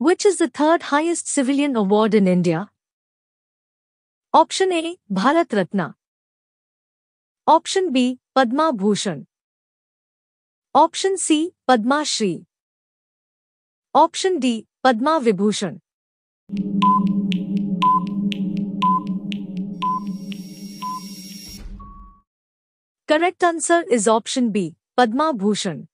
Which is the third highest civilian award in India? Option A, Bharat Ratna. Option B, Padma Bhushan. Option C, Padma Shri. Option D, Padma Vibhushan. Correct answer is option B, Padma Bhushan.